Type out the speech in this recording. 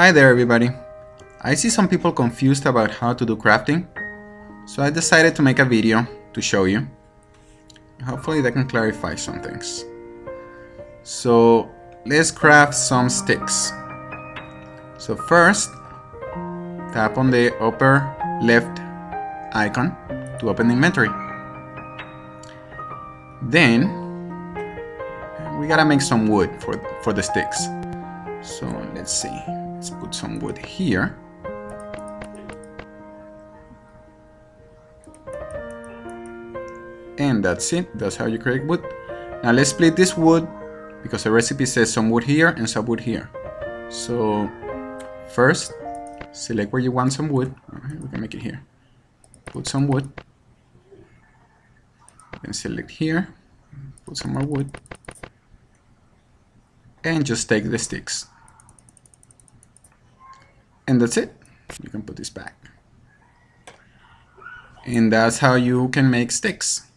Hi there everybody. I see some people confused about how to do crafting, so I decided to make a video to show you. Hopefully that can clarify some things. So let's craft some sticks. So first, tap on the upper left icon to open the inventory. Then we gotta make some wood for, for the sticks. So let's see, let's put some wood here. And that's it, that's how you create wood. Now let's split this wood because the recipe says some wood here and some wood here. So first, select where you want some wood. we can make it here. Put some wood. Then select here, put some more wood and just take the sticks. And that's it. You can put this back. And that's how you can make sticks.